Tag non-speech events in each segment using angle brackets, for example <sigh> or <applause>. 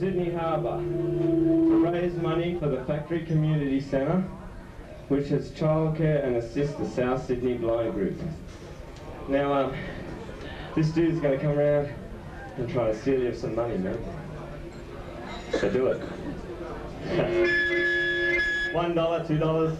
Sydney Harbour to raise money for the Factory Community Centre, which has childcare and assists the South Sydney Blind Group. Now, um, this dude's going to come around and try to steal you some money, man. So do it. <laughs> One dollar, two dollars.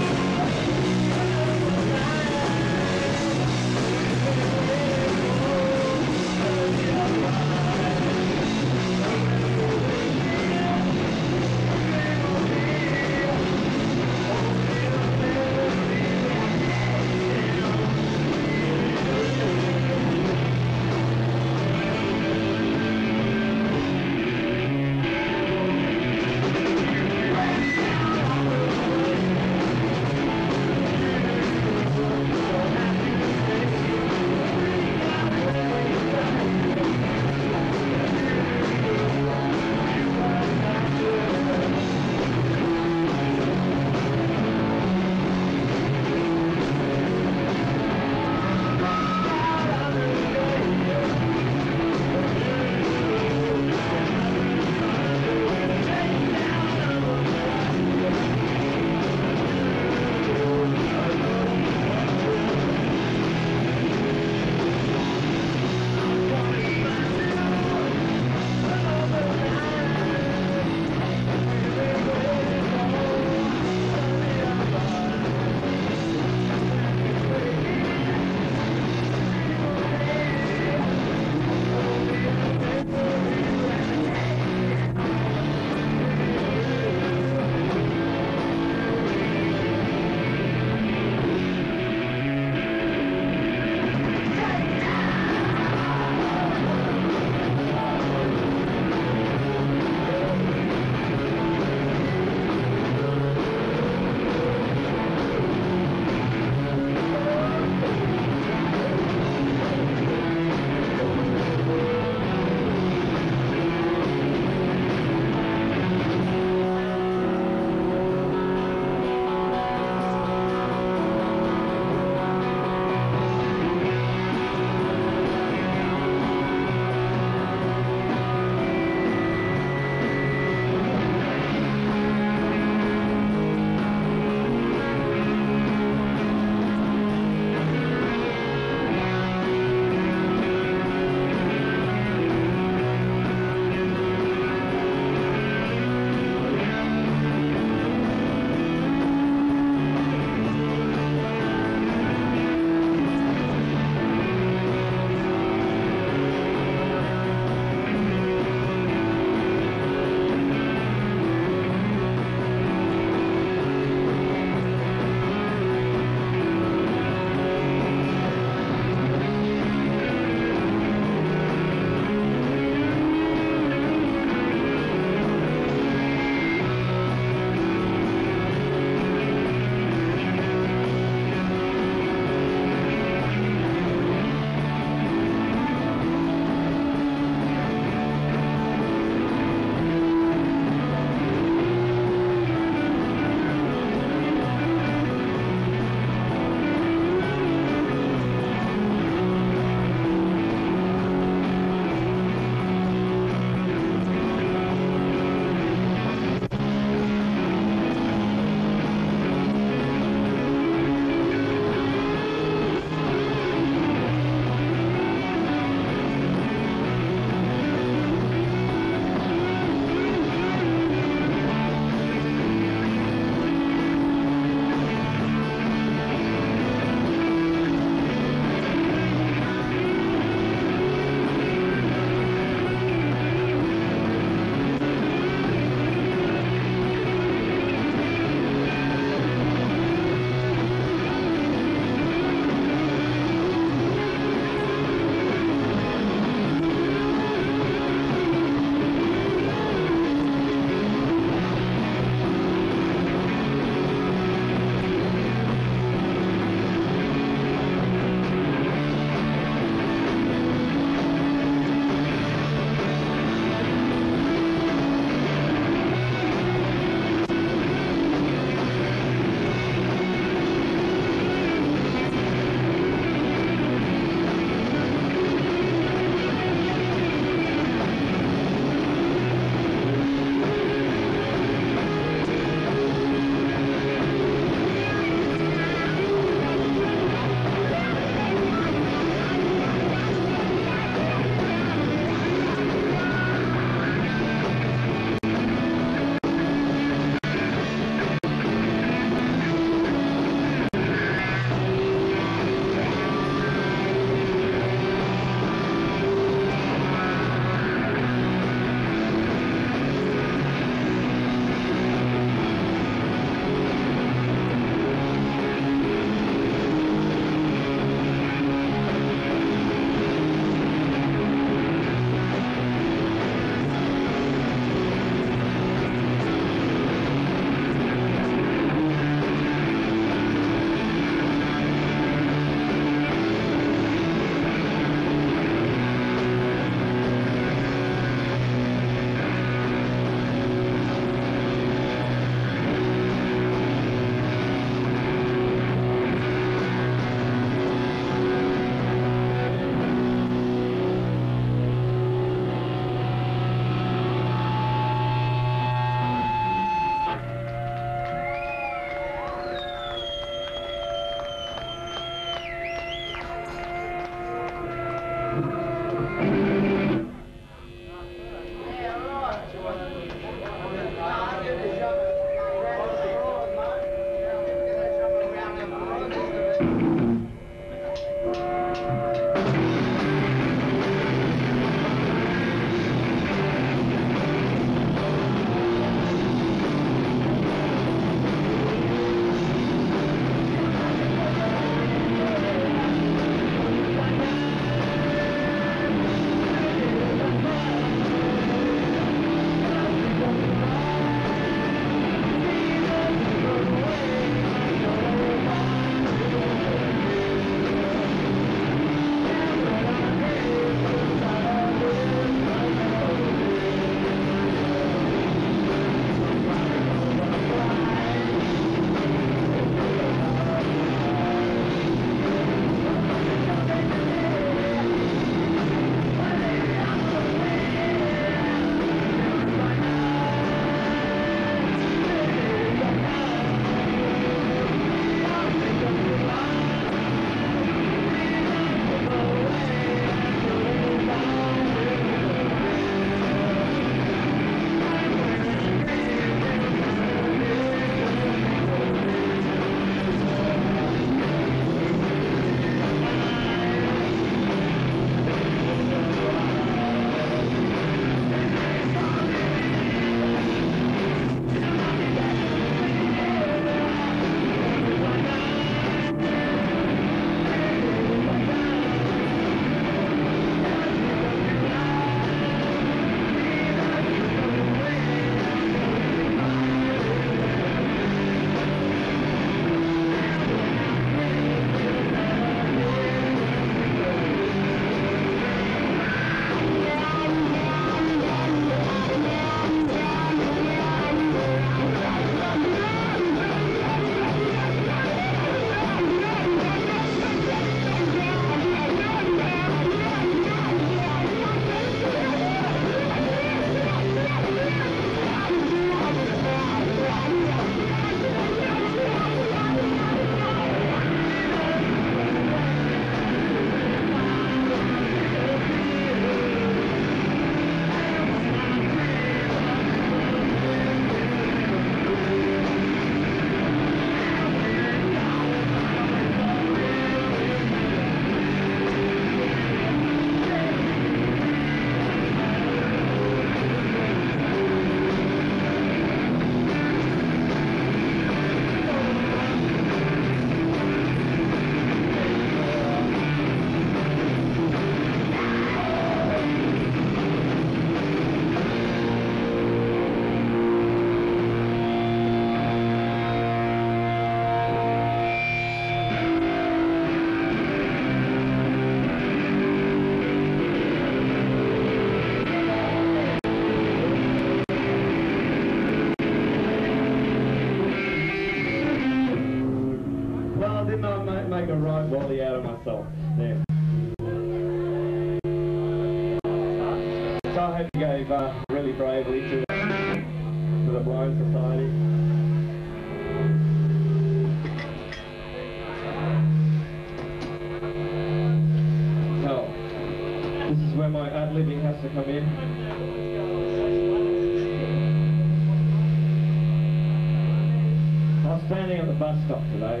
Standing at the bus stop today.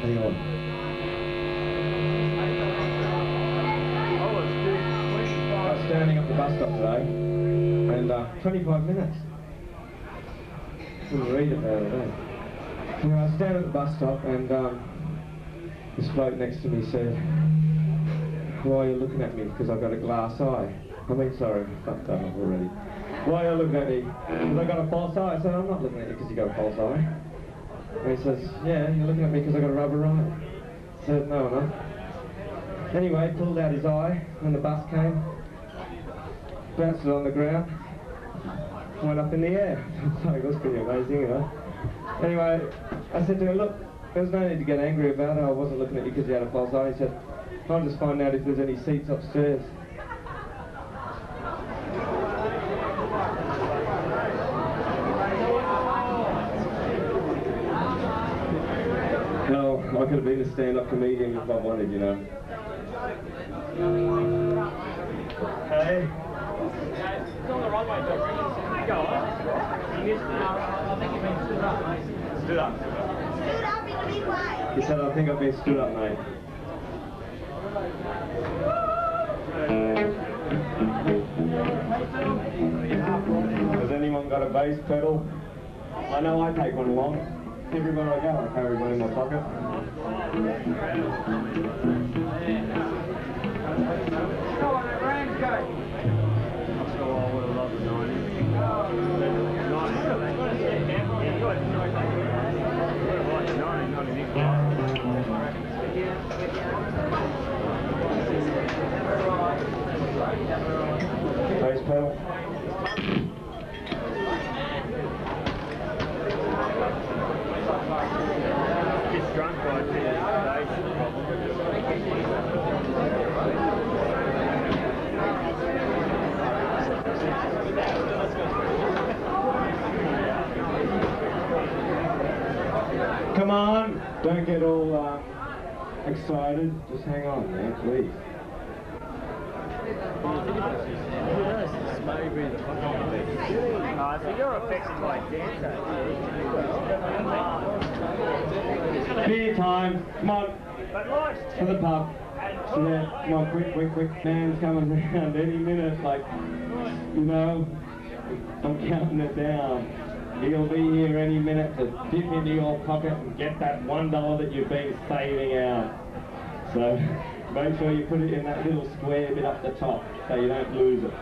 Hang on. I was standing at the bus stop today, and uh, 25 minutes. Couldn't read about it, eh? I was standing at the bus stop, and um, this bloke next to me said, why are you looking at me? Because I've got a glass eye. I mean, sorry, fucked up already. Why are you looking at me? Because I got a false eye. I said, I'm not looking at you because you got a false eye. And he says, yeah, you're looking at me because I got a rubber eye. I said, no, I'm. Anyway, pulled out his eye when the bus came, bounced it on the ground, went up in the air. <laughs> it was pretty amazing, you know. Anyway, I said to him, look, there's no need to get angry about it. I wasn't looking at you because you had a false eye. He said, I'll just find out if there's any seats upstairs. No, I could have been a stand-up comedian if I wanted, you know. Hey. It's on the right way, Doc. Go on. You missed it. I think you've been stood up, mate. Stood up. Stood up in a big way. He said, I think I've been stood up, mate. Has anyone got a bass pedal? I know I take one along. Everywhere I go, I carry one in my pocket. Go on, that Rams go. Bass pedal. Just drunk guy too. That's the problem. Come on, don't get all uh, excited. Just hang on, man, please. Uh, so you're affected by. Beer time. Come on, to the pub. Yeah, come on, quick, quick, quick. Man's coming <laughs> around any minute. Like, you know, I'm counting it down. He'll be here any minute to dip into your pocket and get that one dollar that you've been saving out. So <laughs> make sure you put it in that little square bit up the top so you don't lose it.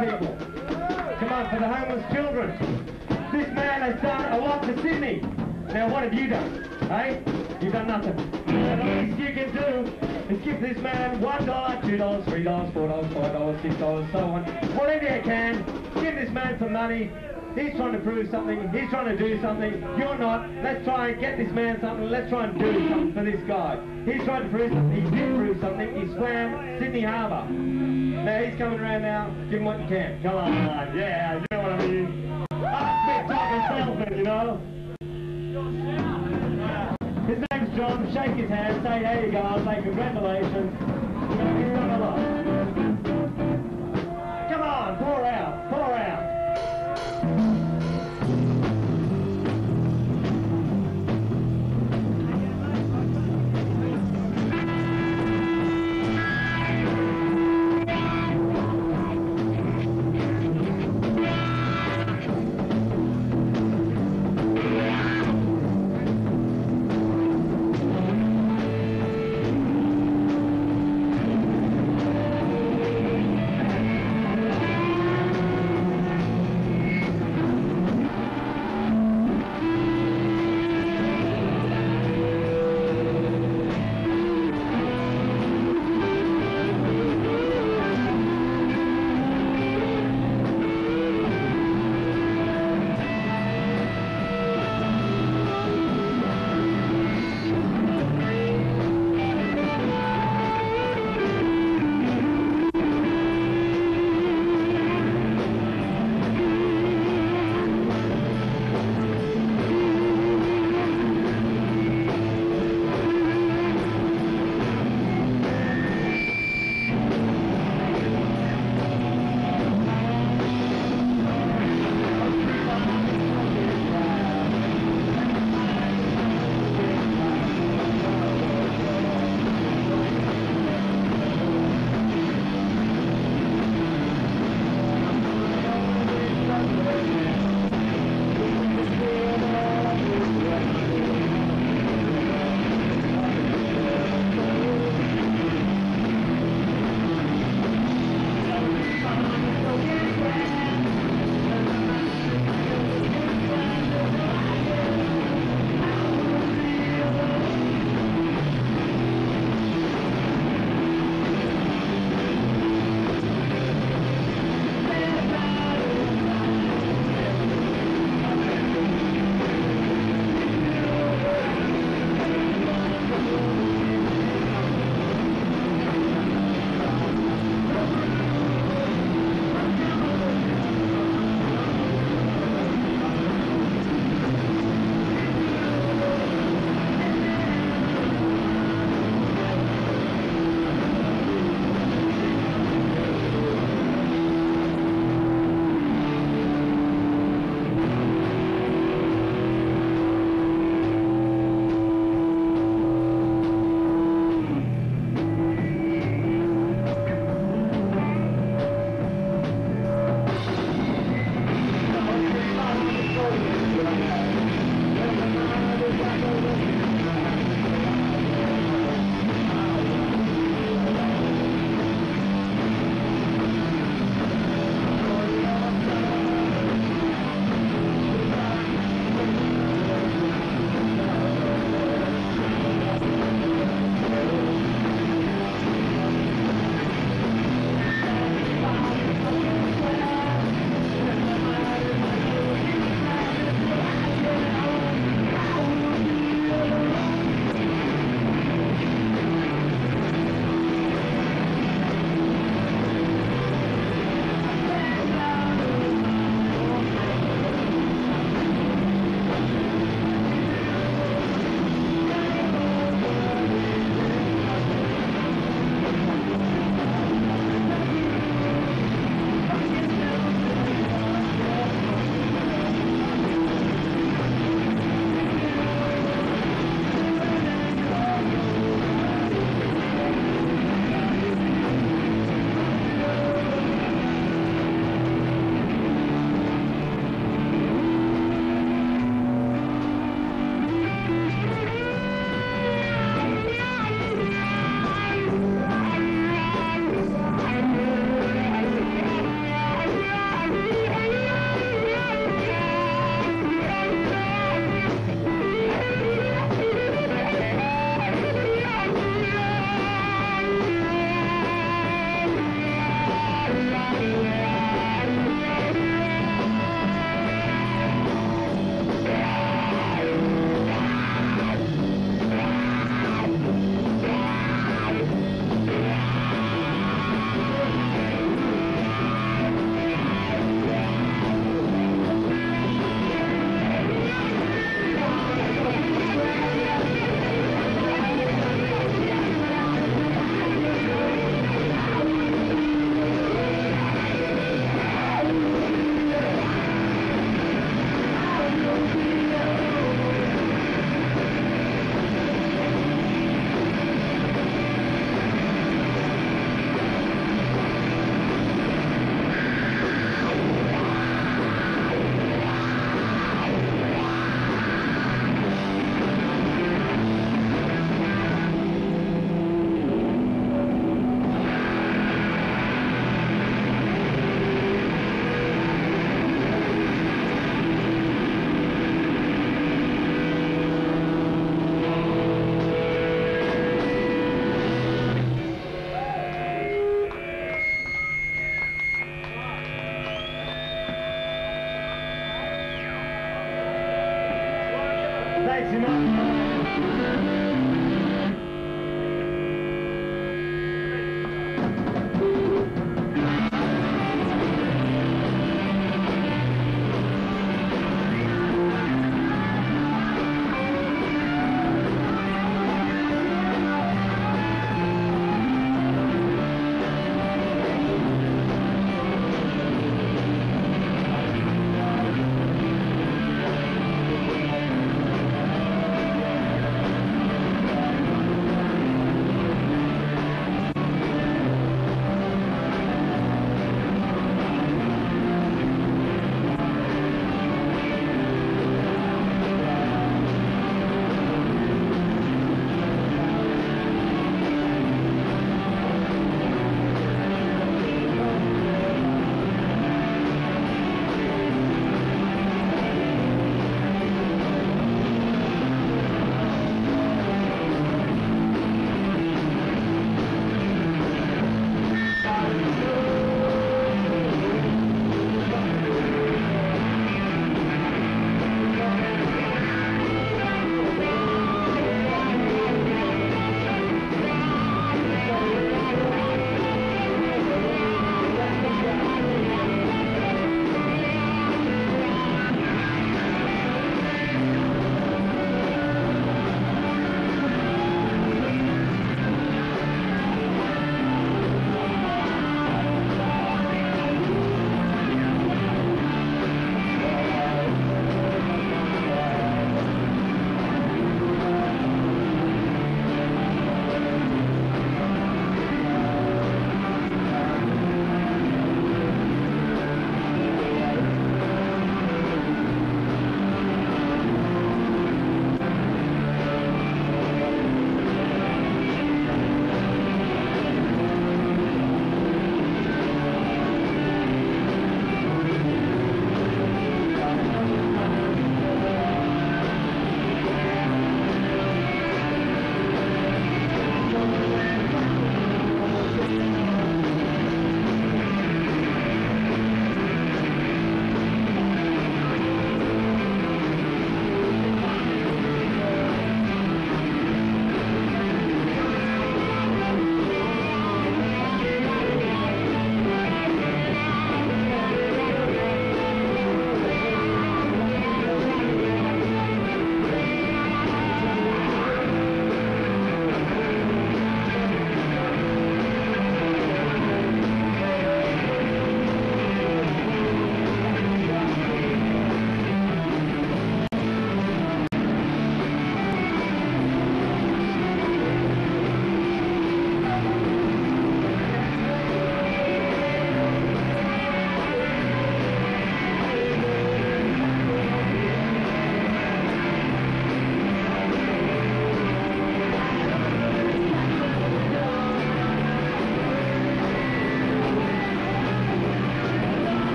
People. Come on, for the homeless children. This man has done a lot for Sydney. Now, what have you done? Hey? You've done nothing. The least you can do is give this man one dollar, two dollars, three dollars, four dollars, five dollars, six dollars, so on. Whatever you can, give this man some money. He's trying to prove something. He's trying to do something. You're not. Let's try and get this man something. Let's try and do something for this guy. He's trying to prove something. He did prove something. He swam Sydney Harbour. Now he's coming around now. Give him what you can. Come on. man. Yeah, you know what I mean. I'm Upspit talking salesman, you know. His name's John. Shake his hand. Say, there you go. Say congratulations. Done a lot.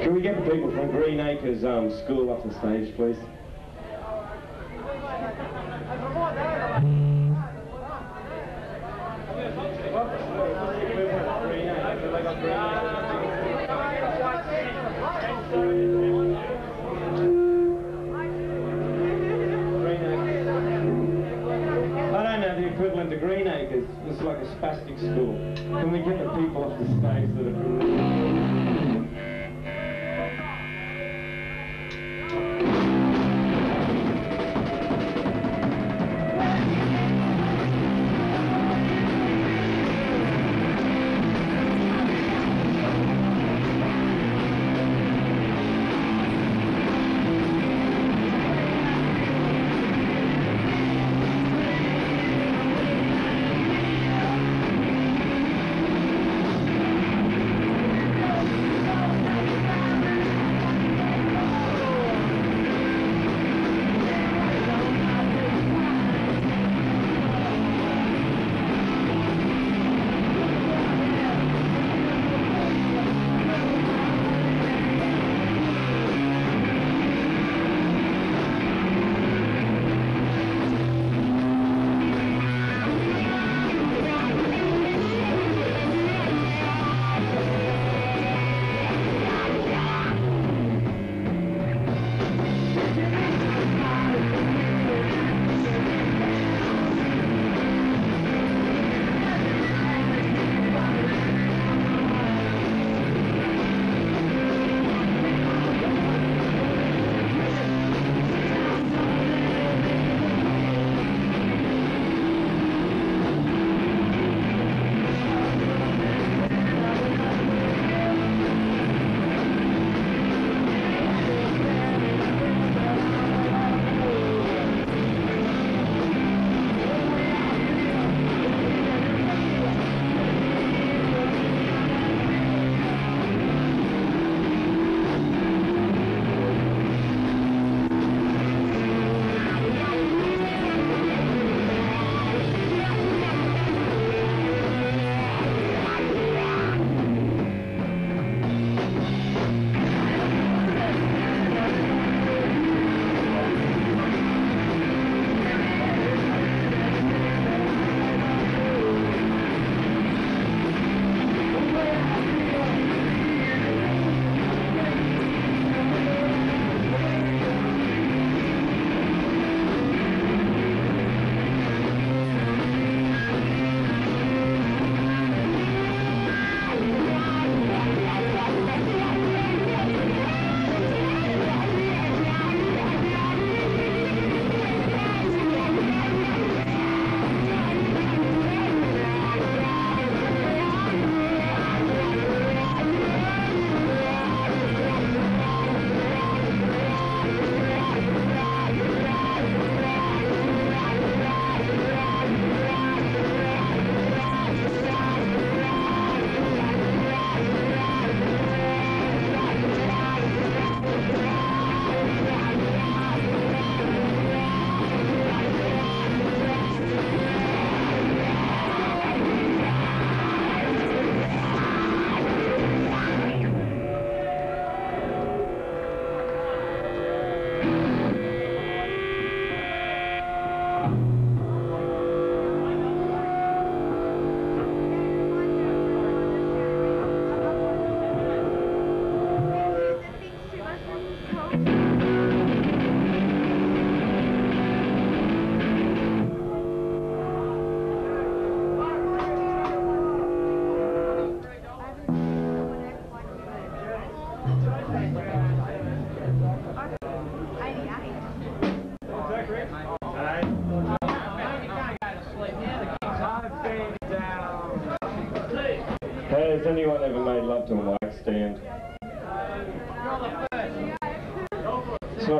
Can we get the people from Green Acres um, School up the stage, please?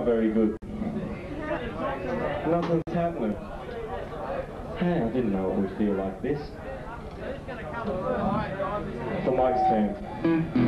Not very good. Nothing's happening. Hey, I didn't know it would feel like this. The mic stand.